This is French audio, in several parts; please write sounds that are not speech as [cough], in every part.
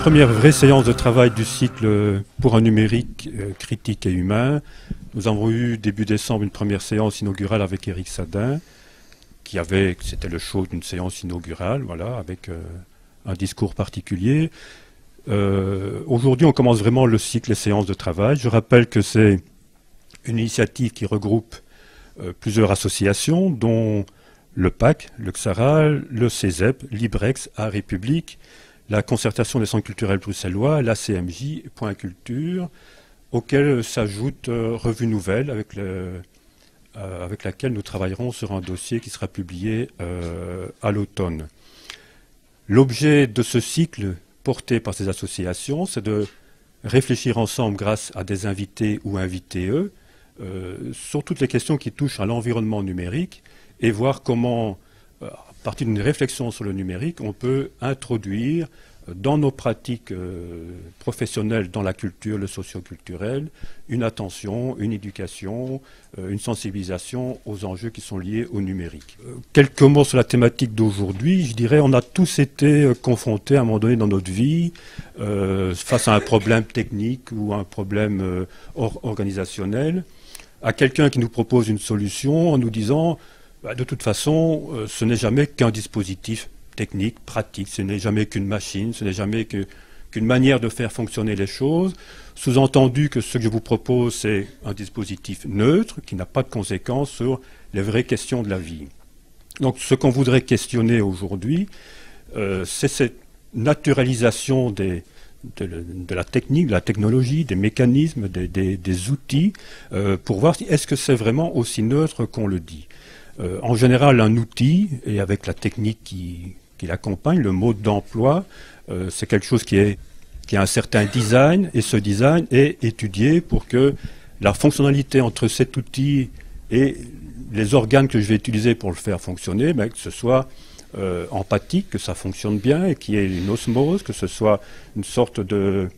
première vraie séance de travail du cycle pour un numérique euh, critique et humain. Nous avons eu début décembre une première séance inaugurale avec Eric Sadin, qui avait, c'était le show d'une séance inaugurale, voilà, avec euh, un discours particulier. Euh, aujourd'hui, on commence vraiment le cycle et séances de travail. Je rappelle que c'est une initiative qui regroupe plusieurs associations, dont le PAC, le XARA, le CESEP, l'IBREX, A République, la concertation des centres culturels bruxellois, la CMJ, Point Culture, auquel s'ajoute euh, Revue Nouvelle, euh, avec, laquelle nous travaillerons sur un dossier qui sera publié euh, à l'automne. L'objet de ce cycle porté par ces associations, c'est de réfléchir ensemble grâce à des invités ou invités sur toutes les questions qui touchent à l'environnement numérique et voir comment, partir d'une réflexion sur le numérique, on peut introduire euh, dans nos pratiques euh, professionnelles, dans la culture, le socioculturel, une attention, une éducation, une sensibilisation aux enjeux qui sont liés au numérique. quelques mots sur la thématique d'aujourd'hui. Je dirais, on a tous été confrontés à un moment donné dans notre vie face à un problème technique ou un problème organisationnel, à quelqu'un qui nous propose une solution en nous disant bah, de toute façon, euh, ce n'est jamais qu'un dispositif technique, pratique, ce n'est jamais qu'une machine, ce n'est jamais qu'une manière de faire fonctionner les choses. Sous-entendu que ce que je vous propose, c'est un dispositif neutre qui n'a pas de conséquences sur les vraies questions de la vie. Donc ce qu'on voudrait questionner aujourd'hui, euh, c'est cette naturalisation de, la technique, de la technologie, des mécanismes, des, outils, euh, pour voir si est-ce que c'est vraiment aussi neutre qu'on le dit. Euh, en général, un outil, et avec la technique qui, l'accompagne, le mode d'emploi, euh, c'est quelque chose qui, a un certain design, et ce design est étudié pour que la fonctionnalité entre cet outil et les organes que je vais utiliser pour le faire fonctionner, ben, que ce soit euh, empathique, que ça fonctionne bien et qu'il y ait une osmose, que ce soit une sorte de,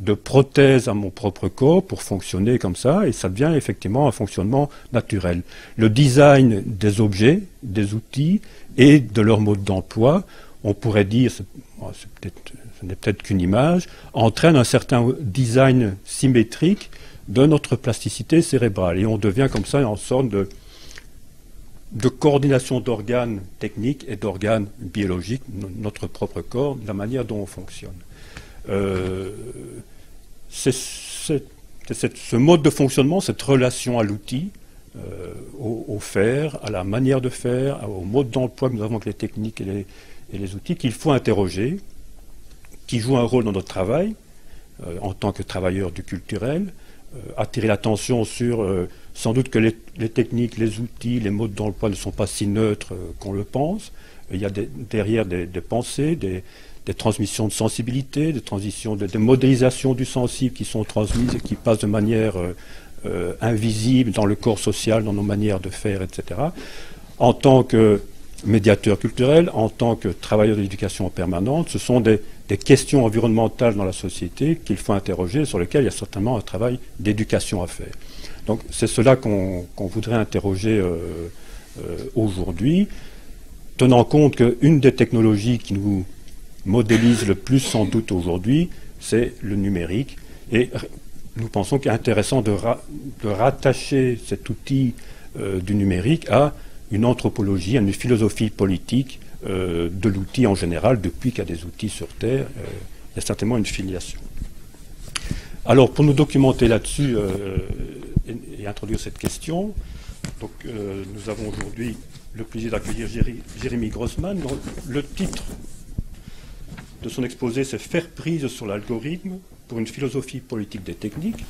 de prothèse à mon propre corps pour fonctionner comme ça, et ça devient effectivement un fonctionnement naturel. Le design des objets, des outils et de leur mode d'emploi, on pourrait dire, ce n'est peut-être qu'une image, entraîne un certain design symétrique de notre plasticité cérébrale. Et on devient comme ça une sorte de, de coordination d'organes techniques et d'organes biologiques, notre propre corps, la manière dont on fonctionne. Euh, c'est ce mode de fonctionnement, cette relation à l'outil, euh, au, faire, à la manière de faire, au mode d'emploi que nous avons avec les techniques et les, outils, qu'il faut interroger, qui joue un rôle dans notre travail, euh, en tant que travailleur du culturel, attirer l'attention sur sans doute que les, techniques, les outils, les modes d'emploi ne sont pas si neutres qu'on le pense. Il y a derrière des pensées, des, des transmissions de sensibilité, des transitions de, modélisation du sensible qui sont transmises et qui passent de manière euh, euh, invisible dans le corps social, dans nos manières de faire, etc. En tant que médiateur culturel, en tant que travailleur de l'éducation permanente, ce sont des, questions environnementales dans la société qu'il faut interroger, sur lesquelles il y a certainement un travail d'éducation à faire. Donc c'est cela qu'on voudrait interroger euh, aujourd'hui, tenant compte qu'une des technologies qui nous modélise le plus sans doute aujourd'hui, c'est le numérique. Et nous pensons qu'il est intéressant de, rattacher cet outil euh, du numérique à une anthropologie, à une philosophie politique euh, de l'outil en général. Depuis qu'il y a des outils sur Terre, euh, il y a certainement une filiation. Alors, pour nous documenter là-dessus et, introduire cette question, nous avons aujourd'hui le plaisir d'accueillir Jérémy Grossman. le titre de son exposé, c'est Faire prise sur l'algorithme pour une philosophie politique des techniques.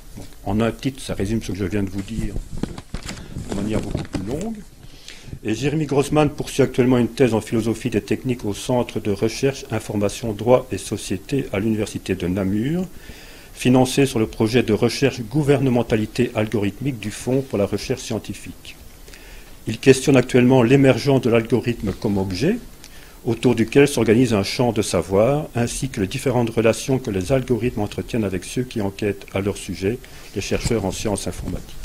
en un titre, ça résume ce que je viens de vous dire de manière beaucoup plus longue. Et Jérémy Grossman poursuit actuellement une thèse en philosophie des techniques au Centre de recherche, information, droit et société à l'Université de Namur. financé sur le projet de recherche gouvernementalité algorithmique du Fonds pour la recherche scientifique. Il questionne actuellement l'émergence de l'algorithme comme objet, autour duquel s'organise un champ de savoir, ainsi que les différentes relations que les algorithmes entretiennent avec ceux qui enquêtent à leur sujet, les chercheurs en sciences informatiques.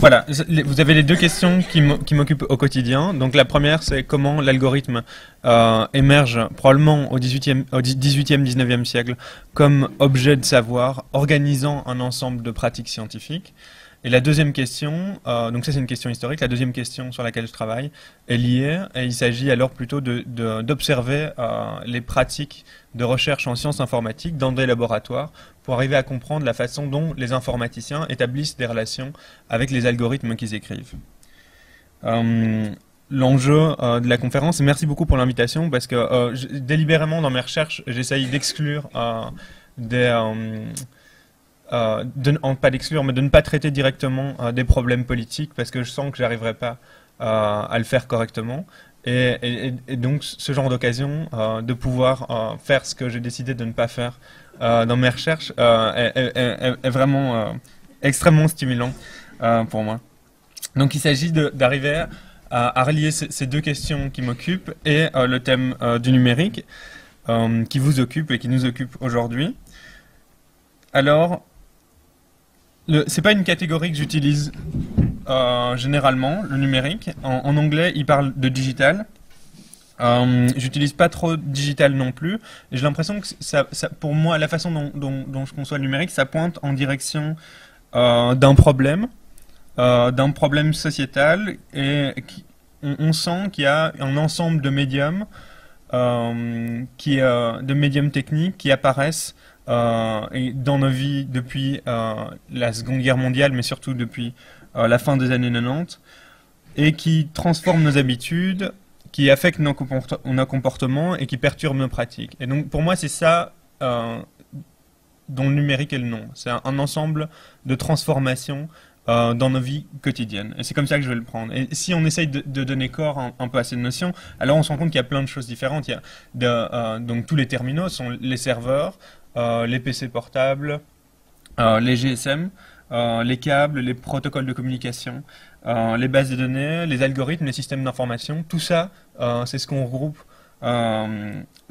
Voilà, vous avez les deux questions qui m'occupent au quotidien. Donc la première, c'est comment l'algorithme euh, émerge probablement au 18e, au 18e, 19e siècle comme objet de savoir, organisant un ensemble de pratiques scientifiques. Et la deuxième question, euh, donc ça c'est une question historique, la deuxième question sur laquelle je travaille est liée, et il s'agit alors plutôt d'observer de, euh, les pratiques de recherche en sciences informatiques dans des laboratoires pour arriver à comprendre la façon dont les informaticiens établissent des relations avec les algorithmes qu'ils écrivent. Euh, L'enjeu de la conférence, et merci beaucoup pour l'invitation, parce que délibérément dans mes recherches, j'essaye d'exclure des euh, de, pas d'exclure, mais de ne pas traiter directement euh, des problèmes politiques parce que je sens que j'arriverai pas euh, à le faire correctement. Et, donc ce genre d'occasion de pouvoir faire ce que j'ai décidé de ne pas faire dans mes recherches est, vraiment extrêmement stimulant pour moi. Donc il s'agit d'arriver à, relier ces, deux questions qui m'occupent et le thème du numérique qui vous occupe et qui nous occupe aujourd'hui. Alors, c'est pas une catégorie que j'utilise euh, généralement, le numérique. En, anglais, il parle de digital. Euh, j'utilise pas trop digital non plus. J'ai l'impression que pour moi, la façon dont, je conçois le numérique, ça pointe en direction euh, d'un problème, d'un problème sociétal, et on, sent qu'il y a un ensemble de médiums, de médiums techniques qui apparaissent euh, et dans nos vies depuis euh, la Seconde Guerre mondiale, mais surtout depuis euh, la fin des années 90, et qui transforment nos habitudes, qui affectent nos, comportements et qui perturbent nos pratiques. Et donc pour moi, c'est ça dont le numérique est le nom. C'est un, ensemble de transformations dans nos vies quotidiennes. Et c'est comme ça que je vais le prendre. Et si on essaye de, donner corps un, peu à cette notion, alors on se rend compte qu'il y a plein de choses différentes. Il y a donc tous les terminaux sont les serveurs, euh, les PC portables, euh, les GSM, euh, les câbles, les protocoles de communication, les bases de données, les algorithmes, les systèmes d'information, tout ça, c'est ce qu'on regroupe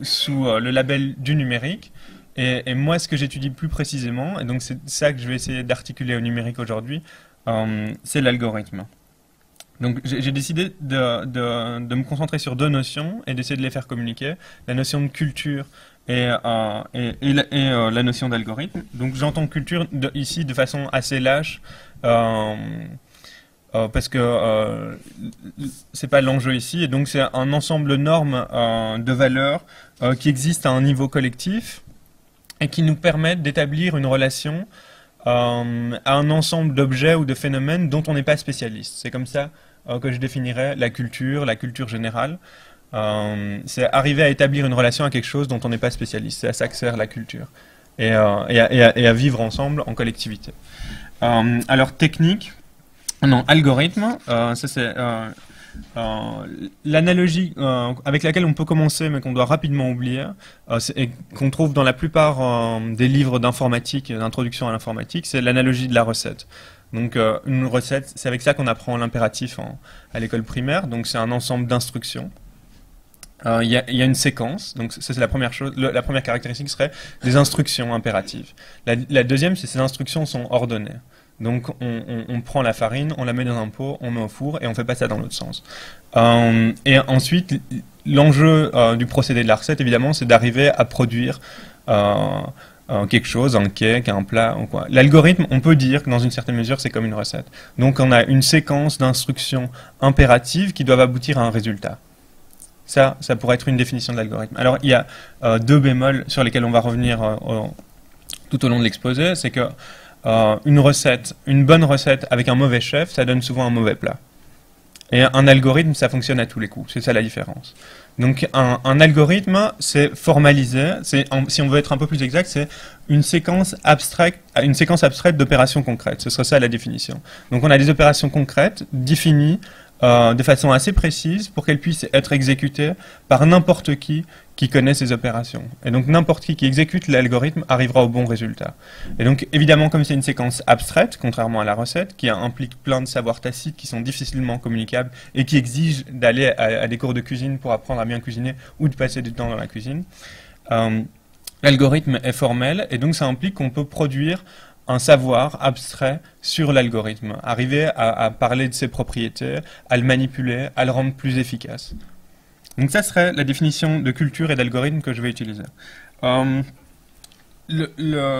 sous le label du numérique. Et, moi, ce que j'étudie plus précisément, et donc c'est ça que je vais essayer d'articuler au numérique aujourd'hui, c'est l'algorithme. Donc j'ai décidé de, me concentrer sur deux notions et d'essayer de les faire communiquer. La notion de culture et, euh, euh, la, notion d'algorithme. Donc j'entends culture ici de façon assez lâche. Euh, parce que c'est pas l'enjeu ici, et donc c'est un ensemble de normes de valeurs qui existent à un niveau collectif et qui nous permettent d'établir une relation à un ensemble d'objets ou de phénomènes dont on n'est pas spécialiste. C'est comme ça que je définirais la culture, la culture générale. Euh, c'est arriver à établir une relation à quelque chose dont on n'est pas spécialiste. C'est à ça que sert la culture. Et, euh, à, vivre ensemble en collectivité. Euh, alors, technique, non, algorithme, ça c'est l'analogie avec laquelle on peut commencer, mais qu'on doit rapidement oublier, et qu'on trouve dans la plupart des livres d'informatique, d'introduction à l'informatique, c'est l'analogie de la recette. Donc une recette, c'est avec ça qu'on apprend l'impératif à l'école primaire. Donc c'est un ensemble d'instructions il y, a une séquence, donc c'est la première chose. la première caractéristique serait des instructions impératives. La, deuxième, c'est ces instructions sont ordonnées. Donc on, prend la farine, on la met dans un pot, on met au four et on fait pas ça dans l'autre sens. Euh, et ensuite, l'enjeu euh, du procédé de la recette, évidemment, c'est d'arriver à produire euh, quelque chose, un cake, un plat, quoi. L'algorithme, on peut dire que dans une certaine mesure, c'est comme une recette. Donc on a une séquence d'instructions impératives qui doivent aboutir à un résultat. Ça, ça pourrait être une définition de l'algorithme. Alors, il y a euh, deux bémols sur lesquels on va revenir euh, tout au long de l'exposé. C'est que euh, une recette, une bonne recette avec un mauvais chef, ça donne souvent un mauvais plat. Et un algorithme, ça fonctionne à tous les coups. C'est ça la différence. Donc, un, algorithme, c'est formalisé. Si on veut être un peu plus exact, c'est une séquence abstraite d'opérations concrètes. Ce serait ça la définition. Donc, on a des opérations concrètes définies euh, de façon assez précise pour qu'elle puisse être exécutée par n'importe qui qui connaît ces opérations. Et donc n'importe qui qui exécute l'algorithme arrivera au bon résultat. Et donc évidemment, comme c'est une séquence abstraite, contrairement à la recette, qui implique plein de savoirs tacites qui sont difficilement communicables et qui exigent d'aller à, des cours de cuisine pour apprendre à bien cuisiner ou de passer du temps dans la cuisine, euh, l'algorithme est formel et donc ça implique qu'on peut produire un savoir abstrait sur l'algorithme, arriver à, parler de ses propriétés, à le manipuler, à le rendre plus efficace. Donc ça serait la définition de culture et d'algorithme que je vais utiliser. Euh,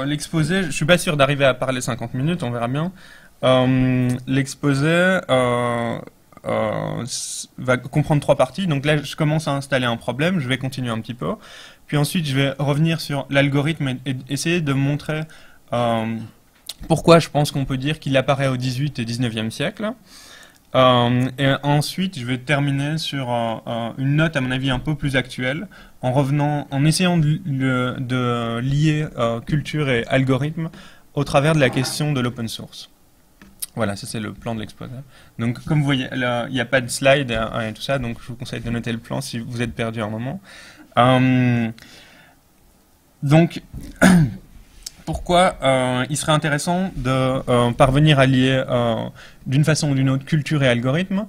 l'exposé, je ne suis pas sûr d'arriver à parler 50 minutes, on verra bien. Euh, l'exposé euh, va comprendre trois parties. Donc là, je commence à installer un problème, je vais continuer un petit peu. Puis ensuite, je vais revenir sur l'algorithme et, essayer de montrer pourquoi je pense qu'on peut dire qu'il apparaît au 18 et 19e siècle. Euh, et ensuite, je vais terminer sur euh, euh, une note, à mon avis, un peu plus actuelle, en revenant, en essayant de, lier culture et algorithme au travers de la question de l'open source. Voilà, ça c'est le plan de l'exposé. Donc, comme vous voyez, il n'y a pas de slide et, tout ça, donc je vous conseille de noter le plan si vous êtes perdu un moment. donc, [clears throat] pourquoi euh, il serait intéressant de euh, parvenir à lier euh, d'une façon ou d'une autre culture et algorithme.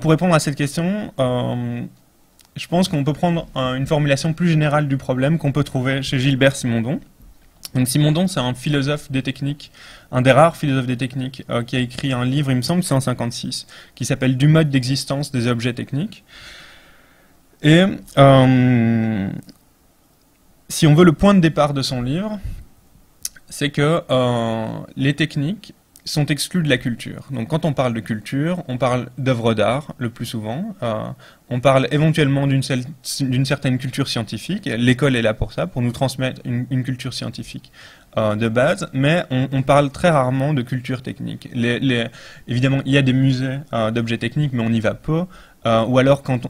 pour répondre à cette question, je pense qu'on peut prendre une formulation plus générale du problème qu'on peut trouver chez Gilbert Simondon. Simondon, c'est un philosophe des techniques, un des rares philosophes des techniques, qui a écrit un livre, il me semble, c'est en 56, qui s'appelle Du mode d'existence des objets techniques. Et si on veut le point de départ de son livre, c'est que euh, les techniques sont exclues de la culture. Donc quand on parle de culture, on parle d'œuvres d'art le plus souvent, euh, on parle éventuellement d'une certaine culture scientifique, l'école est là pour ça, pour nous transmettre une, culture scientifique euh, de base, mais on, parle très rarement de culture technique. évidemment, il y a des musées d'objets techniques, mais on y va peu. Euh, ou alors quand,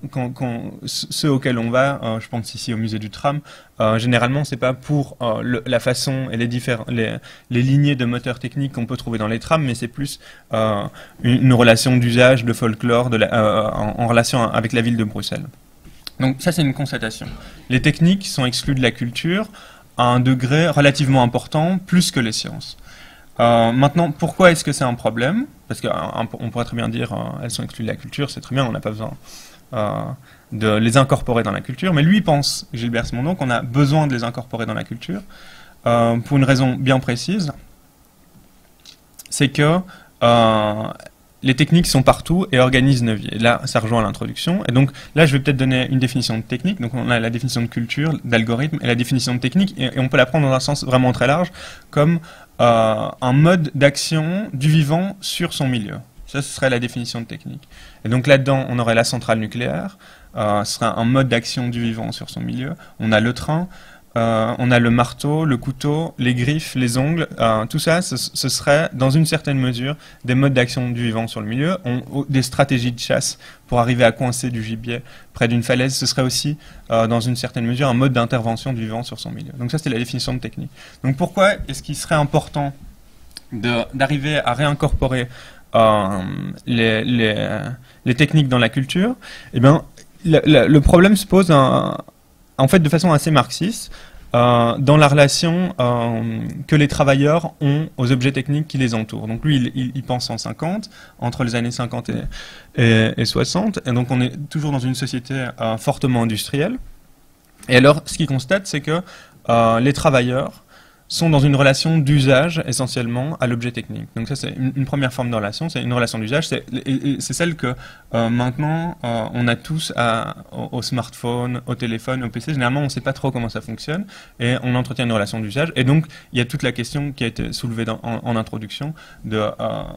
ceux auxquels on va, euh, je pense ici au musée du tram, euh, généralement c'est pas pour le, la façon et les, lignées de moteurs techniques qu'on peut trouver dans les trams, mais c'est plus une, relation d'usage, de folklore en, relation avec la ville de Bruxelles. Donc ça c'est une constatation. Les techniques sont exclues de la culture à un degré relativement important, plus que les sciences. Euh, maintenant, pourquoi est-ce que c'est un problème? Parce qu'on pourrait très bien dire euh, elles sont exclues de la culture, c'est très bien, on n'a pas besoin euh, de les incorporer dans la culture. Mais lui pense, Gilbert Simondon, qu'on a besoin de les incorporer dans la culture pour une raison bien précise. C'est que les techniques sont partout et organisent nos vies. là, ça rejoint l'introduction. Et donc là, je vais peut-être donner une définition de technique. Donc on a la définition de culture, d'algorithme et la définition de technique. Et, on peut la prendre dans un sens vraiment très large, comme euh, un mode d'action du vivant sur son milieu. Ça, ce serait la définition de technique. Et donc là-dedans, on aurait la centrale nucléaire. Euh, ce serait un mode d'action du vivant sur son milieu. On a le train, euh, on a le marteau, le couteau, les griffes, les ongles, euh, tout ça, ce, serait dans une certaine mesure des modes d'action du vivant sur le milieu, des stratégies de chasse pour arriver à coincer du gibier près d'une falaise, ce serait aussi euh, dans une certaine mesure un mode d'intervention du vivant sur son milieu. Donc ça c'est la définition de technique. Donc pourquoi est-ce qu'il serait important d'arriver à réincorporer les, techniques dans la culture? Eh bien, le problème se pose un, en fait de façon assez marxiste, euh, dans la relation euh, que les travailleurs ont aux objets techniques qui les entourent. Donc lui, il, pense en 50, entre les années 50 et, 60, et donc on est toujours dans une société euh, fortement industrielle. Et alors, ce qu'il constate, c'est que les travailleurs sont dans une relation d'usage essentiellement à l'objet technique. Donc ça c'est une, première forme de relation, c'est une relation d'usage, c'est celle que euh, maintenant euh, on a tous au, smartphone, au téléphone, au PC. Généralement on ne sait pas trop comment ça fonctionne et on entretient une relation d'usage. Et donc il y a toute la question qui a été soulevée en, introduction euh,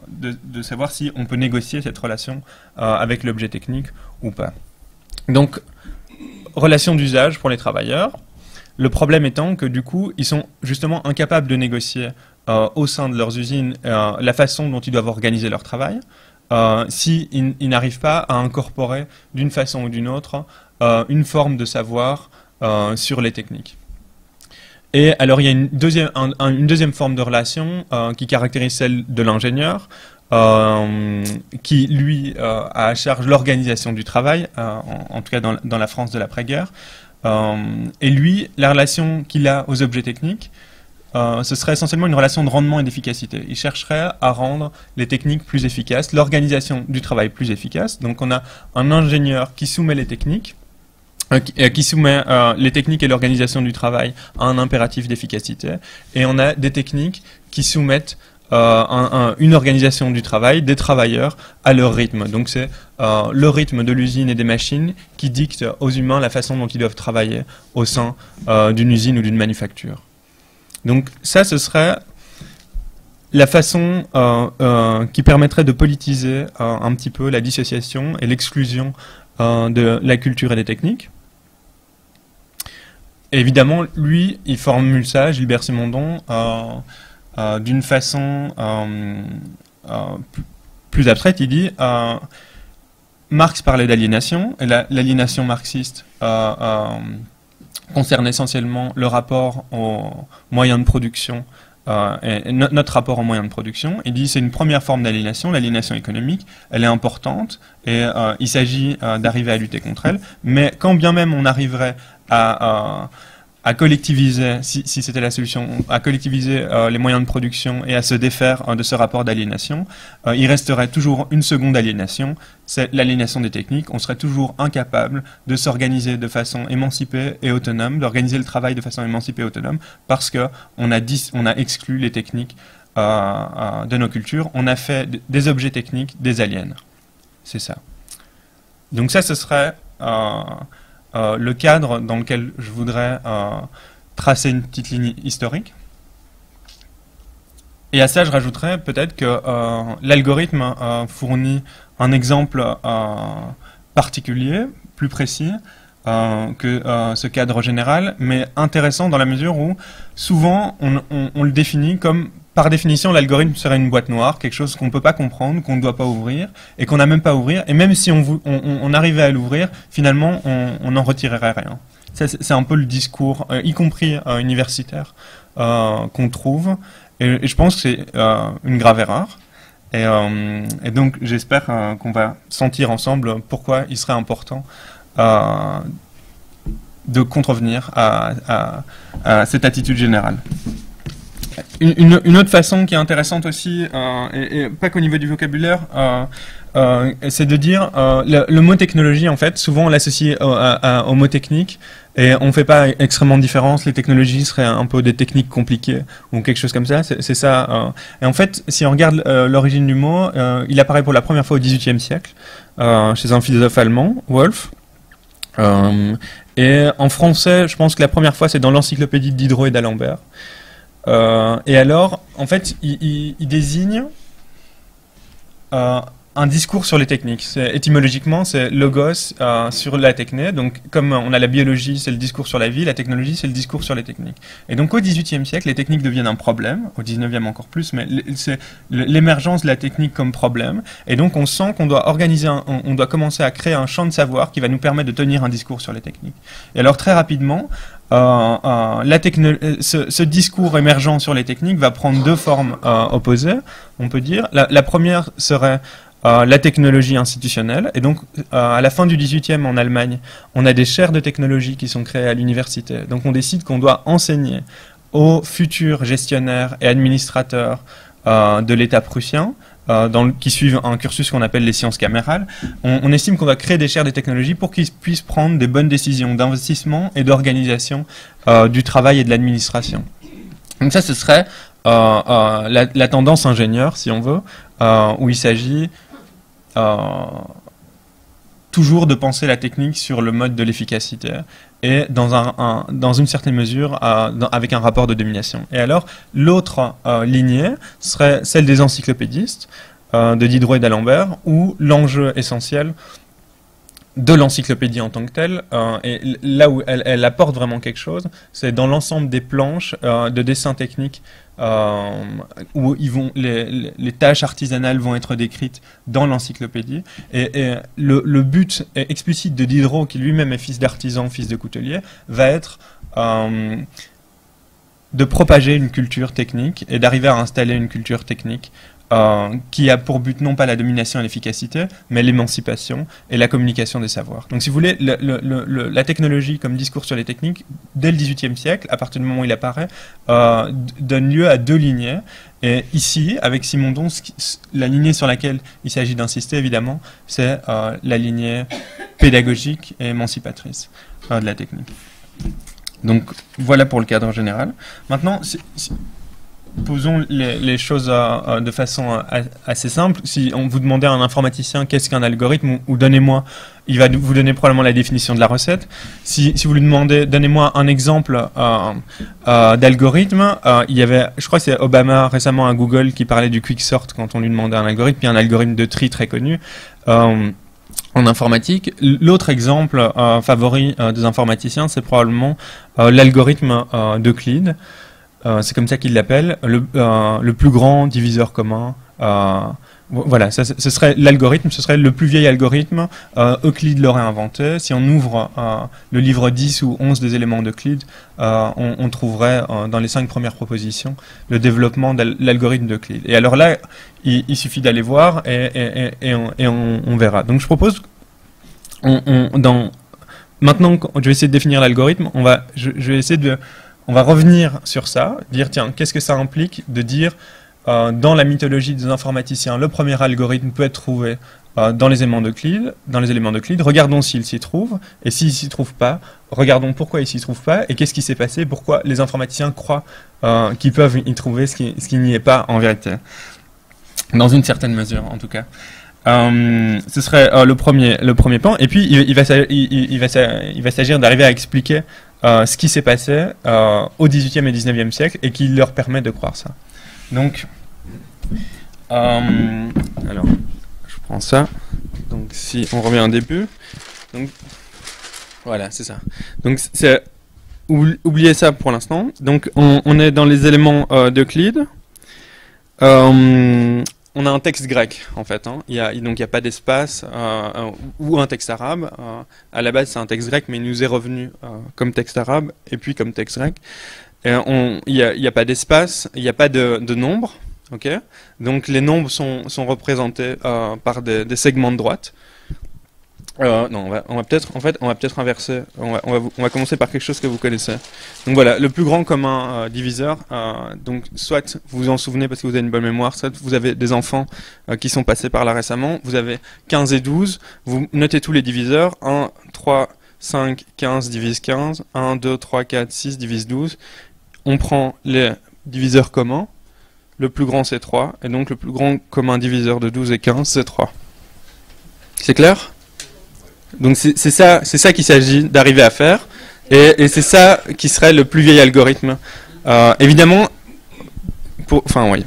de, de, savoir si on peut négocier cette relation avec l'objet technique ou pas. Donc relation d'usage pour les travailleurs, le problème étant que du coup, ils sont justement incapables de négocier euh, au sein de leurs usines euh, la façon dont ils doivent organiser leur travail, euh, s'ils n'arrivent pas à incorporer d'une façon ou d'une autre une forme de savoir sur les techniques. Et alors il y a une deuxième, forme de relation qui caractérise celle de l'ingénieur, qui lui a à charge l'organisation du travail, en, tout cas dans la France de l'après-guerre, et lui, la relation qu'il a aux objets techniques, ce serait essentiellement une relation de rendement et d'efficacité. Il chercherait à rendre les techniques plus efficaces, l'organisation du travail plus efficace. Donc on a un ingénieur qui soumet les techniques, qui soumet les techniques et l'organisation du travail à un impératif d'efficacité, et on a des techniques qui soumettent euh, une organisation du travail, des travailleurs, à leur rythme. Donc c'est euh, le rythme de l'usine et des machines qui dicte aux humains la façon dont ils doivent travailler au sein euh, d'une usine ou d'une manufacture. Donc ça, ce serait la façon qui permettrait de politiser un petit peu la dissociation et l'exclusion de la culture et des techniques. évidemment, lui, il formule ça, Gilbert Simondon, d'une façon euh, euh, plus abstraite, il dit Marx parlait d'aliénation, et l'aliénation marxiste concerne essentiellement le rapport aux moyens de production et notre rapport aux moyens de production. Il dit c'est une première forme d'aliénation, l'aliénation économique, elle est importante et il s'agit d'arriver à lutter contre elle. Mais quand bien même on arriverait à à collectiviser, si, c'était la solution, à collectiviser euh, les moyens de production et à se défaire euh, de ce rapport d'aliénation, euh, il resterait toujours une seconde aliénation, c'est l'aliénation des techniques. On serait toujours incapable de s'organiser de façon émancipée et autonome, d'organiser le travail de façon émancipée et autonome, parce que on a, a exclu les techniques de nos cultures. On a fait des objets techniques des aliens. C'est ça. Donc ça, ce serait euh, le cadre dans lequel je voudrais euh, tracer une petite ligne historique. Et à ça, je rajouterais peut-être que euh, l'algorithme fournit un exemple particulier, plus précis, que ce cadre général, mais intéressant dans la mesure où souvent on le définit comme par définition, l'algorithme serait une boîte noire, quelque chose qu'on ne peut pas comprendre, qu'on ne doit pas ouvrir, et qu'on n'a même pas à ouvrir. Et même si on, arrivait à l'ouvrir, finalement, on n'en retirerait rien. C'est un peu le discours, euh, y compris euh, universitaire, euh, qu'on trouve. Et, je pense que c'est une grave erreur. Et, donc, j'espère qu'on va sentir ensemble pourquoi il serait important de contrevenir à cette attitude générale. Une, autre façon qui est intéressante aussi, euh, et, pas qu'au niveau du vocabulaire, euh, euh, c'est de dire le, mot technologie, en fait, souvent on l'associe au, mot technique, et on ne fait pas extrêmement de différence. Les technologies seraient un peu des techniques compliquées ou quelque chose comme ça. C'est ça. et en fait, si on regarde l'origine du mot, il apparaît pour la première fois au XVIIIe siècle chez un philosophe allemand, Wolff. et en français, je pense que la première fois, c'est dans l'encyclopédie de Diderot et d'Alembert. Euh, et alors, en fait, il, désigne euh, un discours sur les techniques. Étymologiquement, c'est logos euh, sur la techné. Donc, comme on a la biologie, c'est le discours sur la vie, la technologie, c'est le discours sur les techniques. Et donc, au XVIIIe siècle, les techniques deviennent un problème. Au XIXe encore plus, mais c'est l'émergence de la technique comme problème. Et donc, on sent qu'on doit organiser, on, doit commencer à créer un champ de savoir qui va nous permettre de tenir un discours sur les techniques. Et alors, très rapidement, euh, euh, la euh, ce, discours émergent sur les techniques va prendre deux formes opposées, on peut dire. La, première serait la technologie institutionnelle. Et donc, à la fin du 18e en Allemagne, on a des chaires de technologie qui sont créées à l'université. Donc, on décide qu'on doit enseigner aux futurs gestionnaires et administrateurs de l'État prussien euh, qui suivent un cursus qu'on appelle les sciences camérales, on, estime qu'on va créer des chaires de technologie pour qu'ils puissent prendre des bonnes décisions d'investissement et d'organisation euh, du travail et de l'administration. Donc ça, ce serait euh, la, la, tendance ingénieur, si on veut, où il s'agit toujours de penser la technique sur le mode de l'efficacité et dans, un, dans une certaine mesure avec un rapport de domination. Et alors, l'autre euh, lignée serait celle des encyclopédistes euh, de Diderot et d'Alembert, où l'enjeu essentiel de l'encyclopédie en tant que telle, euh, et là où elle, apporte vraiment quelque chose, c'est dans l'ensemble des planches de dessins techniques euh, où les, tâches artisanales vont être décrites dans l'encyclopédie. Et, le, le, but explicite de Diderot, qui lui-même est fils d'artisan, fils de coutelier, va être euh, de propager une culture technique et d'arriver à installer une culture technique euh, qui a pour but non pas la domination et l'efficacité, mais l'émancipation et la communication des savoirs. Donc si vous voulez, la technologie comme discours sur les techniques, dès le XVIIIe siècle, à partir du moment où il apparaît, euh, donne lieu à deux lignées. Et ici, avec Simondon, la lignée sur laquelle il s'agit d'insister, évidemment, c'est euh, la lignée pédagogique et émancipatrice de la technique. Donc voilà pour le cadre général. Maintenant, posons les, choses euh, euh, de façon euh, assez simple. Si on vous demandait à un informaticien qu'est-ce qu'un algorithme, ou, donnez-moi, il va vous donner probablement la définition de la recette. Si, vous lui demandez, donnez-moi un exemple d'algorithme, il y avait, je crois que c'est Obama récemment à Google qui parlait du quicksort quand on lui demandait un algorithme, puis un algorithme de tri très connu. en informatique. L'autre exemple favori des informaticiens, c'est probablement l'algorithme d'Euclide. Euh, c'est comme ça qu'il l'appelle, le, euh, le, plus grand diviseur commun. Euh, voilà, ce serait l'algorithme, ce serait le plus vieil algorithme. Euclide l'aurait inventé. Si on ouvre le livre 10 ou 11 des éléments d'Euclide, on, trouverait dans les cinq premières propositions le développement de l'algorithme d'Euclide. Et alors là, il, suffit d'aller voir et, on, verra. Donc je propose, on, dans, maintenant je vais essayer de définir l'algorithme, on va, je vais essayer de on va revenir sur ça, dire tiens, qu'est-ce que ça implique de dire euh, dans la mythologie des informaticiens, le premier algorithme peut être trouvé euh, dans les éléments d'Euclide, dans les éléments regardons s'il s'y trouve, et s'il s'y trouve pas, regardons pourquoi il s'y trouve pas, et qu'est-ce qui s'est passé, pourquoi les informaticiens croient euh, qu'ils peuvent y trouver ce qui, n'y est pas en vérité. Dans une certaine mesure, en tout cas. ce serait le premier le premier point et puis il, va il va s'agir d'arriver à expliquer euh, ce qui s'est passé euh, au XVIIIe et XIXe siècle et qui leur permet de croire ça. Donc, euh, alors, je prends ça. Donc, si on revient au début, donc voilà, c'est ça. Donc, c'est oubliez ça pour l'instant. Donc, on, est dans les éléments d'Euclide on a un texte grec en fait. Hein. Il donc il n'y a pas d'espace euh, euh, ou un texte arabe. Euh, à la base c'est un texte grec, mais il nous est revenu comme texte arabe et puis comme texte grec. il n'y a, pas d'espace, il n'y a pas de, nombre. ok? Donc les nombres sont, représentés par des, segments de droite. Euh, non, on va, peut-être, en fait, on va peut-être inverser. On va, on, va, commencer par quelque chose que vous connaissez. Donc voilà, le plus grand commun euh, diviseur. Euh, donc soit vous vous en souvenez parce que vous avez une bonne mémoire, soit vous avez des enfants qui sont passés par là récemment. Vous avez 15 et 12. Vous notez tous les diviseurs. 1, 3, 5, 15 divise 15. 1, 2, 3, 4, 6 divise 12. On prend les diviseurs communs. Le plus grand c'est 3. Et donc le plus grand commun diviseur de 12 et 15 c'est 3. C'est clair? Donc c'est ça, c'est ça qu'il s'agit d'arriver à faire, et, c'est ça qui serait le plus vieil algorithme. Euh, évidemment, enfin oui,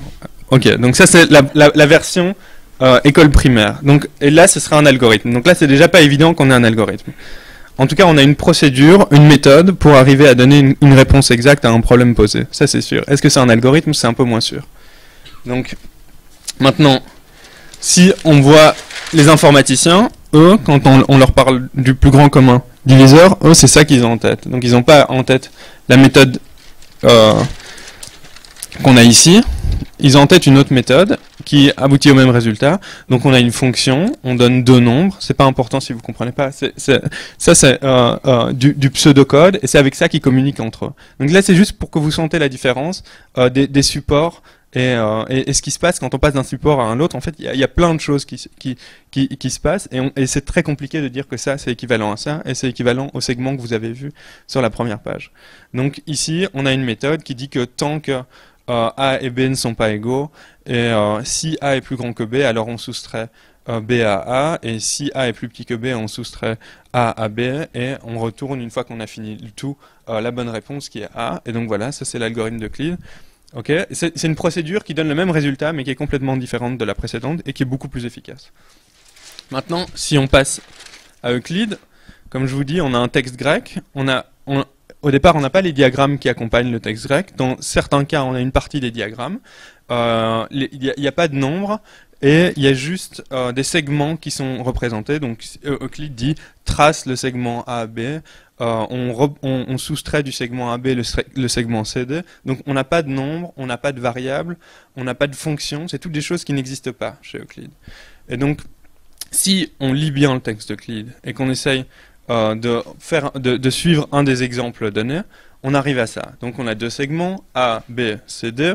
ok. Donc ça c'est la, version euh, école primaire. Donc et là ce serait un algorithme. Donc là c'est déjà pas évident qu'on ait un algorithme. En tout cas, on a une procédure, une méthode pour arriver à donner une, une réponse exacte à un problème posé. Ça c'est sûr. Est-ce que c'est un algorithme? C'est un peu moins sûr. Donc maintenant, si on voit les informaticiens, eux, quand on, leur parle du plus grand commun diviseur, eux, c'est ça qu'ils ont en tête. Donc ils n'ont pas en tête la méthode euh, qu'on a ici. Ils ont en tête une autre méthode qui aboutit au même résultat. Donc on a une fonction, on donne deux nombres. C'est pas important si vous comprenez pas. ça c'est euh, euh, du, du pseudocode et c'est avec ça qu'ils communiquent entre eux. Donc là c'est juste pour que vous sentez la différence des, des supports euh, et, ce qui se passe quand on passe d'un support à un autre, en fait, il y, a plein de choses qui, se passent, et, c'est très compliqué de dire que ça, c'est équivalent à ça, et c'est équivalent au segment que vous avez vu sur la première page. Donc ici, on a une méthode qui dit que tant que euh, A et B ne sont pas égaux, et euh, si A est plus grand que B, alors on soustrait B à A, et si A est plus petit que B, on soustrait A à B, et on retourne, une fois qu'on a fini le tout, la bonne réponse qui est A, et donc voilà, ça c'est l'algorithme de Clean. Ok, c'est une procédure qui donne le même résultat, mais qui est complètement différente de la précédente et qui est beaucoup plus efficace. Maintenant, si on passe à Euclide, comme je vous dis, on a un texte grec. On a, au départ, on n'a pas les diagrammes qui accompagnent le texte grec. Dans certains cas, on a une partie des diagrammes. Euh, il n'y a, pas de nombre et il y a juste euh, des segments qui sont représentés. Donc Euclide dit trace le segment AB, euh, on, soustrait du segment AB le, le, segment CD. Donc on n'a pas de nombre, on n'a pas de variable, on n'a pas de fonction. C'est toutes des choses qui n'existent pas chez Euclide. Et donc si on lit bien le texte d'Euclide et qu'on essaye euh, de, suivre un des exemples donnés, on arrive à ça. Donc on a deux segments, A, B, C, D.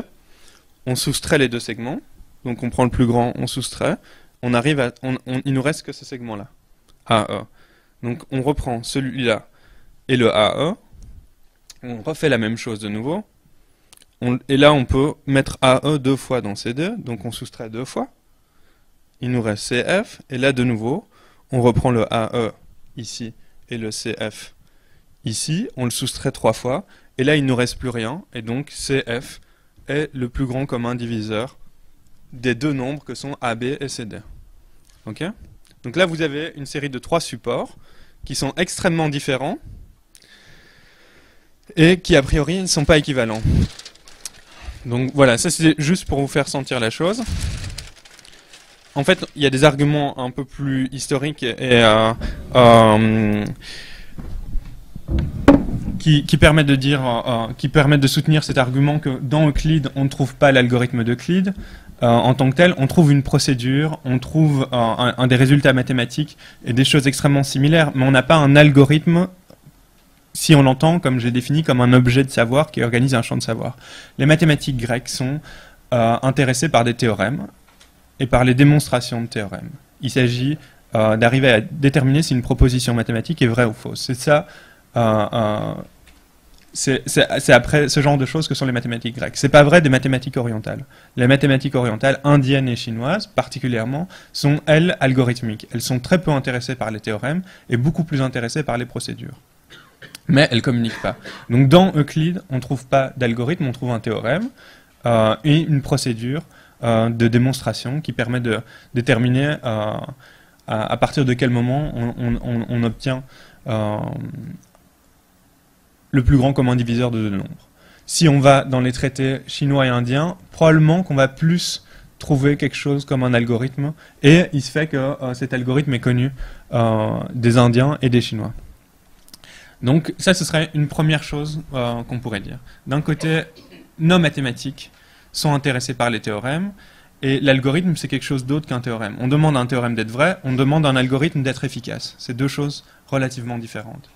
On soustrait les deux segments. Donc on prend le plus grand, on soustrait. On arrive à, il nous reste que ce segment-là, AE. Donc on reprend celui-là et le AE. On refait la même chose de nouveau. et là, on peut mettre AE deux fois dans C2, donc on soustrait deux fois. Il nous reste CF, et là, de nouveau, on reprend le AE ici et le CF ici, on le soustrait trois fois, et là, il ne nous reste plus rien, et donc CF est le plus grand commun diviseur des deux nombres que sont AB et CD. Ok? Donc là, vous avez une série de trois supports qui sont extrêmement différents et qui, a priori, ne sont pas équivalents. Donc voilà, ça c'est juste pour vous faire sentir la chose. En fait, il y a des arguments un peu plus historiques et, euh, euh, qui, permettent de dire, euh, qui permettent de soutenir cet argument que dans Euclide, on ne trouve pas l'algorithme d'Euclide. Euh, en tant que tel, on trouve une procédure, on trouve un, des résultats mathématiques et des choses extrêmement similaires, mais on n'a pas un algorithme si on l'entend, comme j'ai défini, comme un objet de savoir qui organise un champ de savoir. Les mathématiques grecques sont euh, intéressées par des théorèmes et par les démonstrations de théorèmes. Il s'agit euh, d'arriver à déterminer si une proposition mathématique est vraie ou fausse. C'est ça c'est après ce genre de choses que sont les mathématiques grecques. C'est pas vrai des mathématiques orientales. Les mathématiques orientales, indiennes et chinoises particulièrement, sont elles algorithmiques. Elles sont très peu intéressées par les théorèmes et beaucoup plus intéressées par les procédures. Mais elles communiquent pas. Donc dans Euclide, on trouve pas d'algorithme, on trouve un théorème euh, et une procédure euh, de démonstration qui permet de déterminer euh, à, partir de quel moment on obtient le plus grand commun diviseur de deux nombres. Si on va dans les traités chinois et indiens, probablement qu'on va plus trouver quelque chose comme un algorithme, et il se fait que euh, cet algorithme est connu euh, des Indiens et des Chinois. Donc ça, ce serait une première chose euh, qu'on pourrait dire. D'un côté, nos mathématiques sont intéressés par les théorèmes, et l'algorithme, c'est quelque chose d'autre qu'un théorème. On demande à un théorème d'être vrai, on demande à un algorithme d'être efficace. C'est deux choses relativement différentes.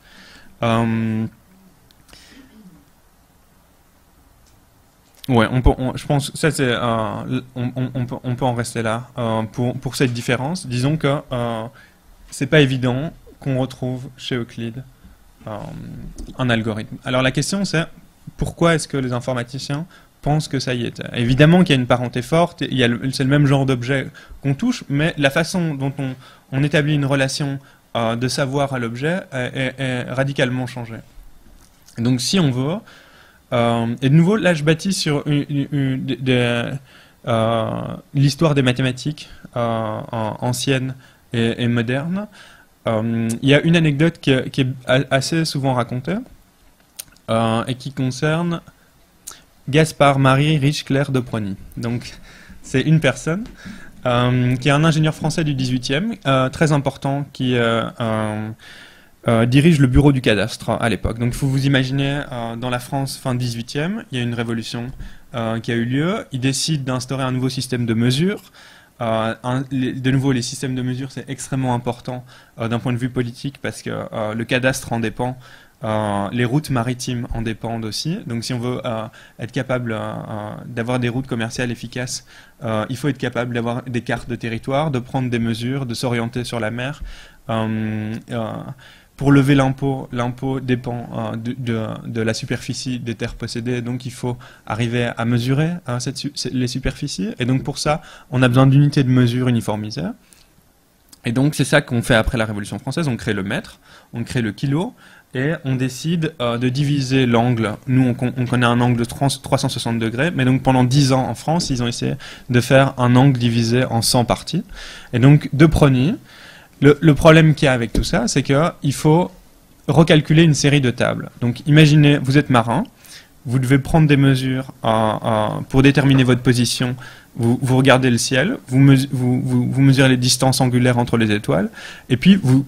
Ouais, on peut, je pense ça c'est, euh, on, peut, on, peut, en rester là euh, pour, pour cette différence. Disons que euh, c'est pas évident qu'on retrouve chez Euclide euh, un algorithme. Alors la question c'est pourquoi est-ce que les informaticiens pensent que ça y est? Évidemment qu'il y a une parenté forte, c'est le même genre d'objet qu'on touche, mais la façon dont on, établit une relation de savoir à l'objet est, radicalement changée. Donc si on veut euh, et de nouveau, là, je bâtis sur euh, l'histoire des mathématiques euh, anciennes et, modernes. Il y a une anecdote qui, qui est assez souvent racontée et qui concerne Gaspard Marie Rich Claire de Prony. Donc, c'est une personne qui est un ingénieur français du 18e, très important, qui euh, dirige le bureau du cadastre à l'époque. Donc il faut vous imaginer, euh, dans la France fin 18e, il y a une révolution euh, qui a eu lieu. Il décide d'instaurer un nouveau système de mesure. de nouveau, les systèmes de mesure, c'est extrêmement important d'un point de vue politique parce que le cadastre en dépend. les routes maritimes en dépendent aussi. Donc, si on veut être capable d'avoir des routes commerciales efficaces, il faut être capable d'avoir des cartes de territoire, de prendre des mesures, de s'orienter sur la mer pour lever l'impôt, l'impôt dépend euh, de, la superficie des terres possédées, donc il faut arriver à mesurer hein, les superficies. Et donc pour ça, on a besoin d'unités de mesure uniformisées. Et donc c'est ça qu'on fait après la Révolution française, on crée le mètre, on crée le kilo, et on décide euh, de diviser l'angle. Nous, on, on, connaît un angle de 360 degrés, mais donc pendant 10 ans en France, ils ont essayé de faire un angle divisé en 100 parties. Et donc de Prony, le, problème qu'il y a avec tout ça, c'est qu'il faut recalculer une série de tables. Donc imaginez, vous êtes marin, vous devez prendre des mesures pour déterminer votre position vous, regardez le ciel, vous mesurez les distances angulaires entre les étoiles, et puis vous,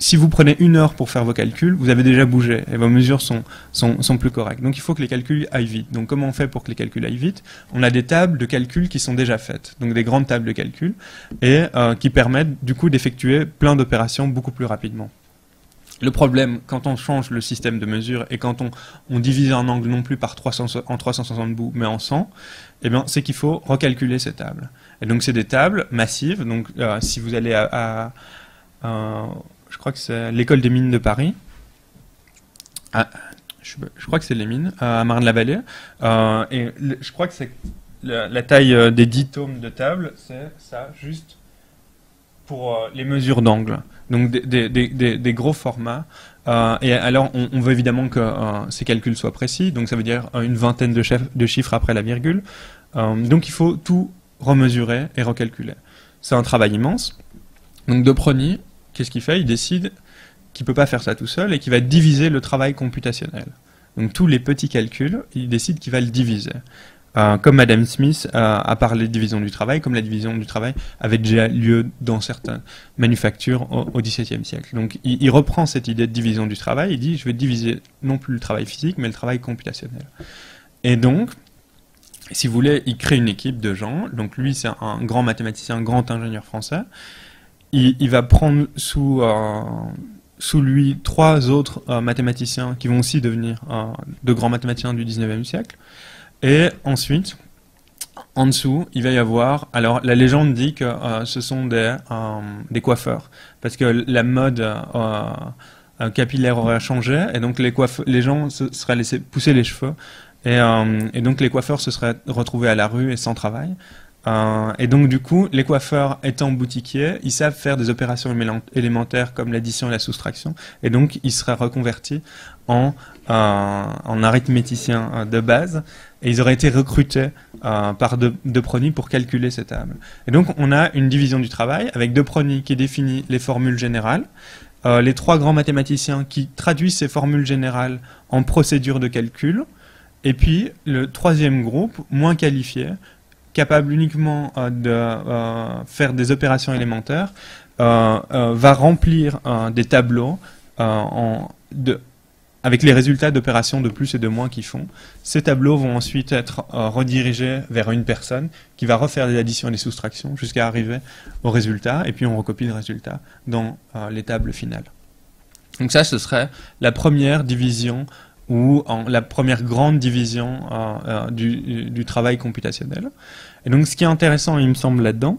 si vous prenez une heure pour faire vos calculs, vous avez déjà bougé et vos mesures sont, sont, plus correctes. Donc il faut que les calculs aillent vite. Donc comment on fait pour que les calculs aillent vite? On a des tables de calcul qui sont déjà faites, donc des grandes tables de calcul, et euh, qui permettent du coup d'effectuer plein d'opérations beaucoup plus rapidement. Le problème, quand on change le système de mesure et quand on, on divise un angle non plus par 300, en 360 bouts, mais en 100, eh c'est qu'il faut recalculer ces tables. Et donc, c'est des tables massives. Donc, euh, si vous allez à, à- je crois que c'est l'école des mines de Paris. Ah, je, crois que c'est les mines à Marne-la-Vallée. Euh, et je crois que c'est la, taille euh, des 10 tomes de table, c'est ça, juste pour euh, les mesures d'angle. Donc des, gros formats. Et alors, on, veut évidemment que ces calculs soient précis. Donc ça veut dire une vingtaine de, de chiffres après la virgule. Donc il faut tout remesurer et recalculer. C'est un travail immense. Donc De Prony, qu'est-ce qu'il fait? Il décide qu'il peut pas faire ça tout seul et qu'il va diviser le travail computationnel. Donc tous les petits calculs, il décide qu'il va le diviser. Euh, comme Madame Smith a parlé de division du travail, comme la division du travail avait déjà lieu dans certaines manufactures au, au XVIIe siècle. Donc il, il reprend cette idée de division du travail, il dit je vais diviser non plus le travail physique, mais le travail computationnel. Et donc, si vous voulez, il crée une équipe de gens. Donc lui, c'est un grand mathématicien, un grand ingénieur français. Il, va prendre sous, euh, lui trois autres euh, mathématiciens qui vont aussi devenir euh, de grands mathématiciens du 19e siècle. Et ensuite, en dessous, il va y avoir. Alors, la légende dit que ce sont des, coiffeurs, parce que la mode capillaire aurait changé, et donc les, gens se seraient laissés pousser les cheveux, et, et donc les coiffeurs se seraient retrouvés à la rue et sans travail. Euh, et donc, du coup, les coiffeurs étant boutiquiers, ils savent faire des opérations élément- élémentaires comme l'addition et la soustraction, et donc ils seraient reconvertis en, euh, en arithméticiens euh, de base, et ils auraient été recrutés par De, pour calculer ces tables. Et donc, on a une division du travail avec De Prony qui définit les formules générales, les trois grands mathématiciens qui traduisent ces formules générales en procédures de calcul, et puis le troisième groupe, moins qualifié, capable uniquement euh, de euh, faire des opérations élémentaires, euh, va remplir des tableaux avec les résultats d'opérations de plus et de moins qu'ils font. Ces tableaux vont ensuite être redirigés vers une personne qui va refaire des additions et des soustractions jusqu'à arriver au résultat, et puis on recopie le résultat dans les tables finales. Donc ça, ce serait la première division ou la première grande division euh, euh, du, travail computationnel. Et donc ce qui est intéressant, il me semble, là-dedans,